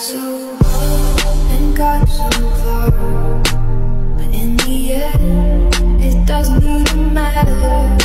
so and got so far. But in the end, it doesn't even matter.